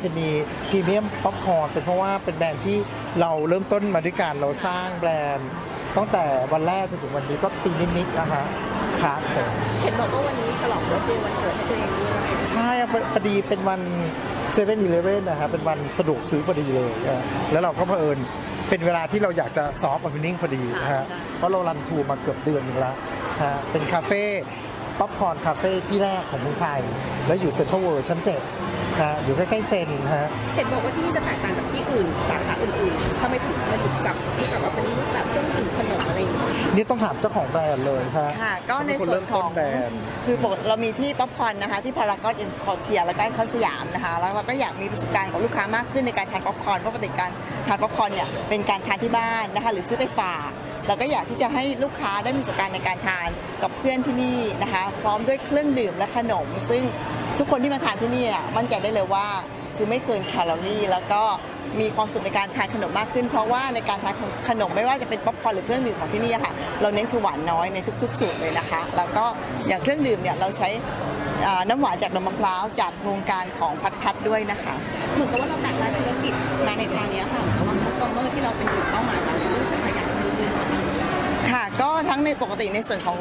เอ่อแบรนด์เพนนีพรีเมียมป๊อปคอร์นเป็นเพราะว่าเป็นแบรนด์ที่เราเริ่มต้นมาด้วยการเราสร้างแบรนด์ตั้งแต่วันแรกจนถึงวันนี้ก็ปีนิดๆนะฮะครับผมเห็นบอกว่าวันนี้ฉลอง birthday วันเกิดให้ตัวเองด้วยใช่ครับพอดีเป็นวัน seven eleven นะครับเป็นวันสะดวกซื้อพอดีเลยเออแล้วเราก็เผอิญเป็นเวลาที่เราอยากจะซอฟต์อ p พ n นิ่งพอดีนะฮะเพราะเรา run through มาเกือบเดือนหนึงแล้วฮะเป็นคาเฟ่ป๊อปคอร์นคาเฟ่ที่แรกของเมืองไทย แล้วอยู่เซ็นทรัลเวิลด์ชั้นเจ็ด ฮะอยู่ใกล้ๆเซนฮะเห็นบอกว่าที่นี่จะแตกต่างจากที่อื่นสาขาอื่นๆทำไมถึงมาหยิบจับที่แบบว่าเป็นรูปแบบเครื่องดื่มขนมอะไรอย่างเงี้ย นี่ต้องถามเจ้าของแบรนด์เลยฮะ ค่ะ เขาเป็ส่วนเริ่มต้น ก็ในส่วนของแบรนด์ คือปกติเรามีที่ป๊อปคอร์นนะคะ ที่พารากอนเอ็มควอเทียร์แล้วก็ไอคอนสยามนะคะ แล้วเราก็อยากมีประสบการณ์กับลูกค้ามากขึ้นในการทานป๊อปคอร์นเพราะปกติการทานป๊อปคอร์นเนี่ยเป็นการทานที่บ้านนะคะ หรือซื้อไปฝากเราก็อยากที่จะให้ลูกค้าได้มีประสบการณ์ในการทานกับเพื่อนที่นี่นะคะ พร้อมด้วยเครื่องดื่มและขนม ซึ่ง ทุกคนที่มาทานที่นี่อะมั่นใจได้เลยว่าคือไม่เกินแคลอรี่ แล้วก็มีความสุขในการทานขนมมากขึ้น เพราะว่าในการทานขนมไม่ว่าจะเป็นป๊อปคอร์นหรือเครื่องดื่มของที่นี่อะค่ะ เราเน้นคือหวานน้อยในทุก ๆ สูตรเลยนะคะ แล้วก็อย่างเครื่องดื่มเนี่ยเราใช้อ่าน้ำหวานจากนมมะพร้าวจากโครงการของพัดพัดด้วยนะคะ เหมือนกับว่าเราแตกร้านธุรกิจมาในทางเนี้ยค่ะเหมือนกับว่า customer ที่เราเป็นกลุ่มเป้าหมายเราเนี่ยจะขยายเพิ่มขึ้นค่ะก็ทั้งในปกติในส่วนของ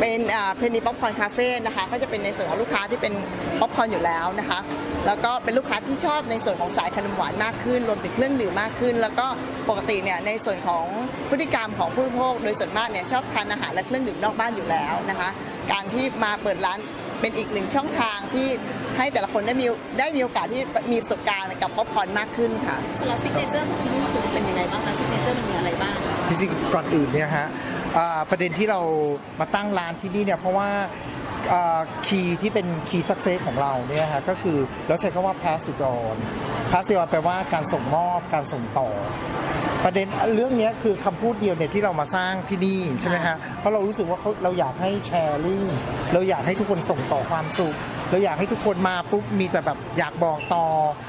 เป็นเพนนีป๊อปคอร์นคาเฟ่นะคะก็จะเป็นในส่วนของลูกค้าที่เป็นป๊อปคอร์นอยู่แล้วนะคะ แล้วก็เป็นลูกค้าที่ชอบในส่วนของสายขนมหวานมากขึ้นรวมถึงเครื่องดื่มมากขึ้น แล้วก็ปกติเนี่ยในส่วนของพฤติกรรมของผู้บริโภคโดยส่วนมากเนี่ยชอบทานอาหารและเครื่องดื่มนอกบ้านอยู่แล้วนะคะ การที่มาเปิดร้านเป็นอีกหนึ่งช่องทางที่ให้แต่ละคนได้มีได้มีโอกาสที่มีประสบการณ์กับป๊อปคอร์นมากขึ้นค่ะสำหรับ signature ของที่นี่คือเป็นยังไงบ้างคะ signature มันมีอะไรบ้างจริงๆก่อนอื่นเนี่ยฮะอ่า ประเด็นที่เรามาตั้งร้านที่นี่เนี่ยเพราะว่า key ที่เป็น key success ของเราเนี่ยฮะก็คือเราใช้คำว่า pass it on pass it on แปลว่าการส่งมอบการส่งต่อ ประเด็นเรื่องนี้คือคำพูดเดียวเนี่ยที่เรามาสร้างที่นี่ใช่ไหมฮะเพราะเรารู้สึกว่าเขาเราอยากให้ sharing เราอยากให้ทุกคนส่งต่อความสุข เราอยากให้ทุกคนมาปุ๊บมีแต่แบบอยากบอกต่อ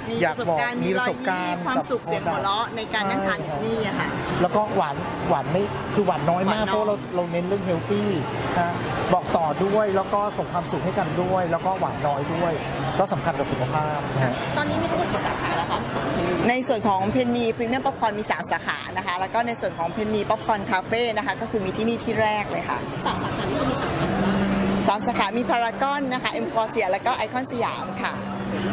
อยากบอกมีประสบบอกการณ์มีรอยยิ้มมีความสุขกับเสียงหัวเราะในการนั่งทานอยู่ที่นี่อะค่ะ แล้วก็หวานหวานไม่คือหวานน้อยมากหวานน้อย เพราะเราเราเน้นเรื่อง healthy นะบอกต่อด้วยแล้วก็ส่งความสุขให้กันด้วย แล้วก็หวานน้อยด้วย ก็สำคัญกับสุขภาพนะฮะ ตอนนี้มีทั้งหมดกี่สาขาแล้วคะในส่วนของเพนนีพรีเมียมป๊อปคอร์นมี 3 สาขานะคะ แล้วก็ในส่วนของเพนนีป๊อปคอร์นคาเฟ่นะคะ ก็คือมีที่นี่ที่แรกเลยค่ะ สามสาขาที่มีสาขาบ้าง สามสาขา มีพารากอนนะคะเอ็มควอเทียร์แล้วก็ไอคอนสยามค่ะ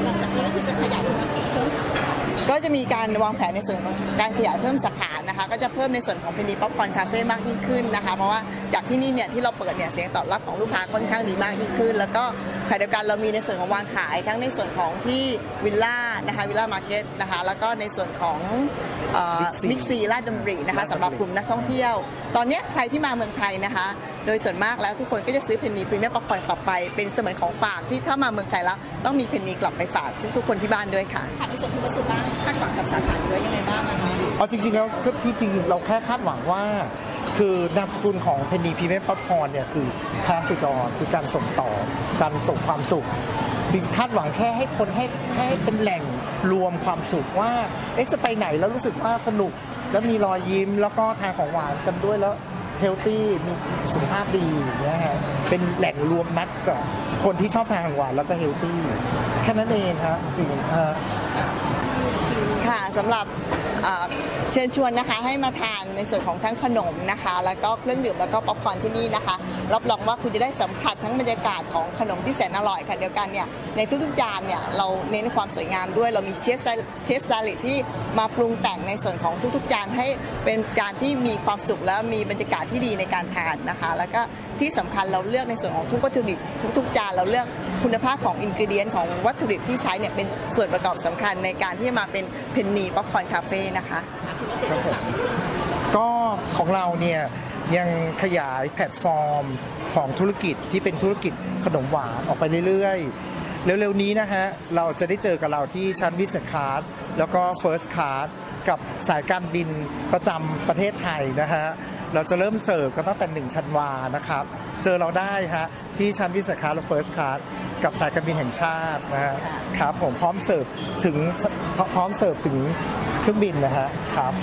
หลังจากนี้ก็คือจะขยายธุรกิจเพิ่มสาขาก็จะมีการวางแผนในส่วนของการขยายเพิ่มสาขานะคะ ก็จะเพิ่มในส่วนของเพนนีป๊อปคอร์นคาเฟ่มากยิ่งขึ้นนะคะ เพราะว่าจากที่นี่เนี่ยที่เราเปิดเนี่ยเสียงตอบรับของลูกค้าค่อนข้างดีมากยิ่งขึ้น แล้วก็ ขณะเดียวกันเรามีในส่วนของวางขายทั้งในส่วนของที่วิลล่านะคะวิลล่ามาร์เก็ตนะคะแล้วก็ในส่วนของบิ๊กซีราชดำรินะคะสำหรับกลุ่มนักท่องเที่ยว ตอนเนี้ยใครที่มาเมืองไทยนะคะ โดยส่วนมากแล้วทุกคนก็จะซื้อเพนนีพรีเมียมป๊อปคอร์นกลับไปเป็นเสมือนของฝากที่ถ้ามาเมืองไทยแล้วต้องมีเพนนีกลับไปฝากทุกๆคนที่บ้านด้วยค่ะค่ะในส่วนที่วัสดุบ้างคาดหวังกับสาขาด้วยยังไงบ้างอะคะเอาจริงๆแล้วคือที่จริงเราแค่คาดหวังว่า คือนามสกุลของเพนนีพรีเมียมป๊อปคอร์นเนี่ยคือ pass it on คือการส่งต่อการส่งความสุขคาดหวังแค่ให้คนให้ให้เป็นแหล่งรวมความสุขว่าเอ๊ะจะไปไหนแล้วรู้สึกว่าสนุก แล้วมีรอยยิ้มแล้วก็ทานของหวานกันด้วยแล้ว healthy มีสุขภาพดีอย่างเงี้ยฮะเป็นแหล่งรวมนัดกับคนที่ชอบทานของหวานแล้วก็ healthy แค่นั้นเองครับจริงค่ะสำหรับ เชิญชวนนะคะให้มาทานในส่วนของทั้งขนมนะคะ แล้วก็เครื่องดื่มแล้วก็ป๊อปคอร์นที่นี่นะคะ รับรองว่าคุณจะได้สัมผัสทั้งบรรยากาศของขนมที่แสนอร่อยค่ะเดียวกันเนี่ยในทุกๆจานเนี่ยเราเน้นความสวยงามด้วยเรามีเชฟเชฟสไตลิที่มาปรุงแต่งในส่วนของทุกๆจานให้เป็นจานที่มีความสุขและมีบรรยากาศที่ดีในการทานนะคะ แล้วก็ที่สำคัญเราเลือกในส่วนของทุกวัตถุดิบทุกๆจานเราเลือกคุณภาพของ ingredient ของวัตถุดิบที่ใช้เนี่ยเป็นส่วนประกอบสำคัญในการที่จะมาเป็นเพนนีป๊อปคอร์นคาเฟ่นะคะ ครับผมก็ของเราเนี่ยยังขยายแพลตฟอร์มของธุรกิจที่เป็นธุรกิจขนมหวานออกไปเรื่อยๆ เร็วๆนี้นะฮะ เราจะได้เจอกับเราที่ชั้น business class แล้วก็ first class กับสายการบินประจำประเทศไทยนะฮะ เราจะเริ่มเสิร์ฟกันตั้งแต่1ธันวานะครับ เจอเราได้ฮะ ที่ชั้น business class และ first class กับสายการบินแห่งชาตินะฮะครับผมพร้อมเสิร์ฟถึงพร้อมเสิร์ฟถึง เครื่องบินนะฮะครับ